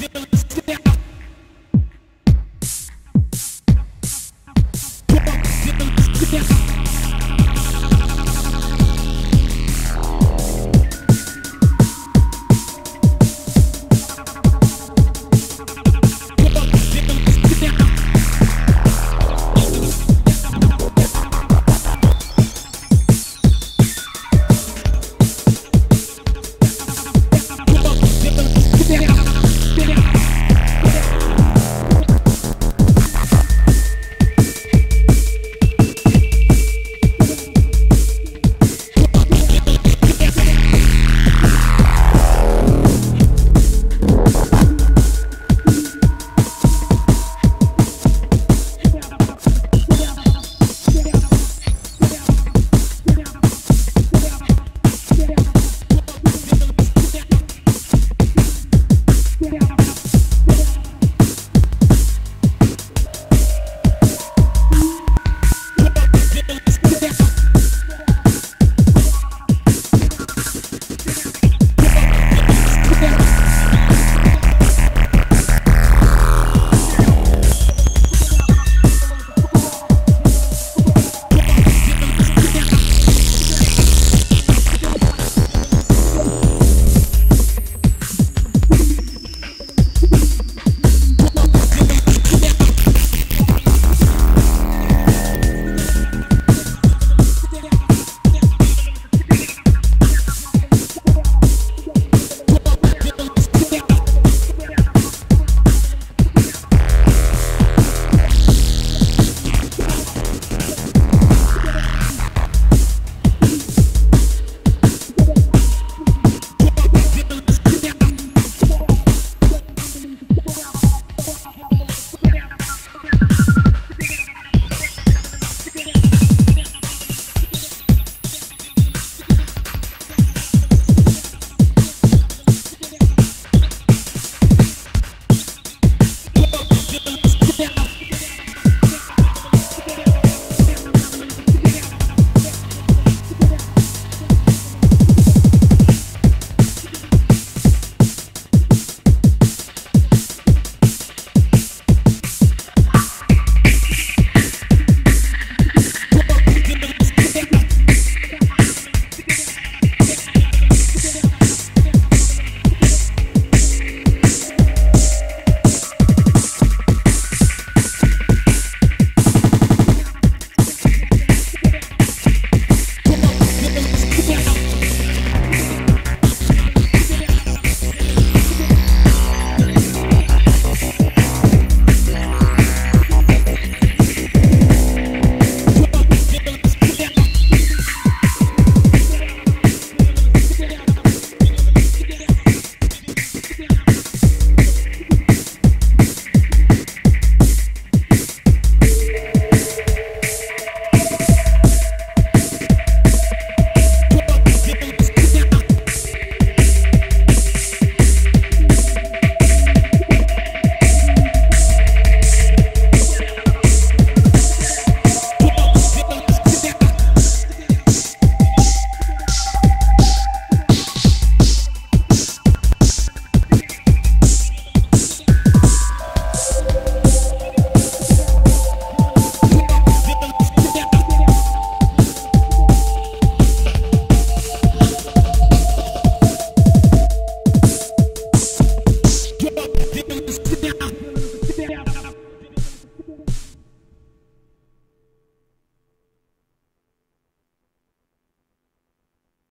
feeling